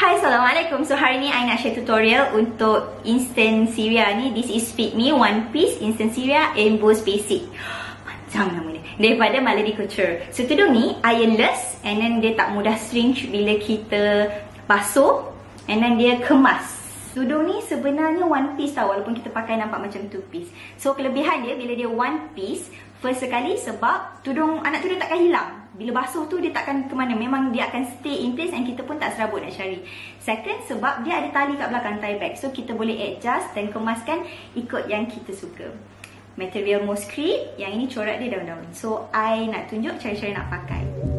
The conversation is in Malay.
Hai Assalamualaikum. So hari ni I nak share tutorial Untuk instant Syria ni. This is Fit Me One Piece Instant Syria Emboss Basic. Macam nama dia. Daripada Melody Couture. So tudung ni ironless And then dia tak mudah shrink Bila kita basuh And then dia kemas Tudung ni sebenarnya one piece tau Walaupun kita pakai nampak macam two piece. So kelebihan dia bila dia one piece First sekali sebab tudung anak tudung takkan hilang. Bila basuh tu dia takkan ke mana. Memang dia akan stay in place and kita pun tak serabut nak cari. Second sebab dia ada tali kat belakang tie bag. So kita boleh adjust dan kemaskan ikut yang kita suka. Material Moscrete yang ini corak dia daun-daun. So I nak tunjuk cara-cara nak pakai